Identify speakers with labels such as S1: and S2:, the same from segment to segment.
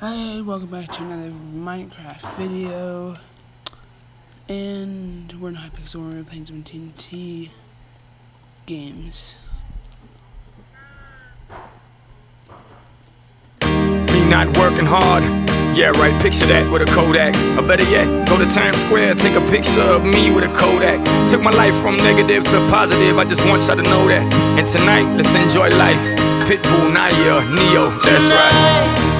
S1: Hi, welcome back to another Minecraft video. And we're in Hypixel, we're playing some TNT games.
S2: Me not working hard. Yeah, right, picture that with a Kodak. Or better yet, go to Times Square, take a picture of me with a Kodak. Took my life from negative to positive, I just want y'all to know that. And tonight, let's enjoy life. Pitbull, Nayer, Ne-Yo, that's right.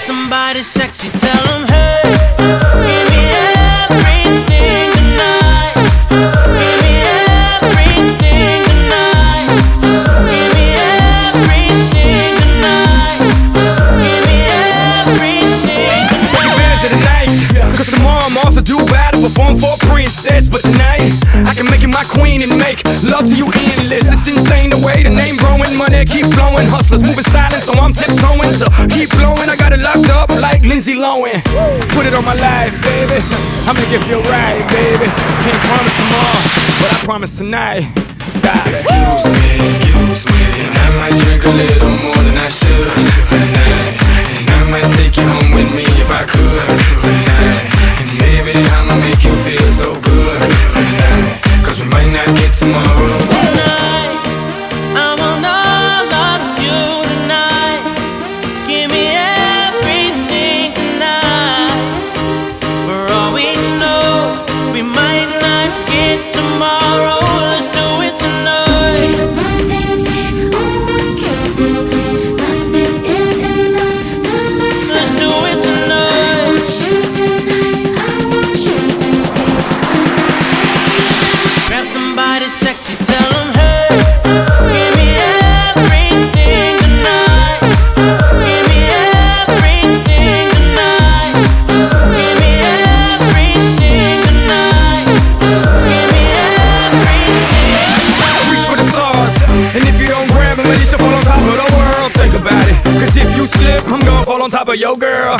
S3: Grab somebody sexy, tell them hey. Give me everything tonight. Give me everything tonight. Give me everything tonight. Give me everything
S2: the tomorrow I'm off to Dubai to perform for a princess. But tonight, I can make you my queen and make love to you endless. It's insane the way the name growing, money keep flowing. Hustlers moving silent, so I'm tiptoeing. So keep Lindsay Lohan. Put it on my life, baby. I'ma give you a ride, baby. Can't promise tomorrow, but I promise tonight.
S4: Excuse excuse
S2: world. Think about it. Cause if you slip, I'm gonna fall on top of your girl.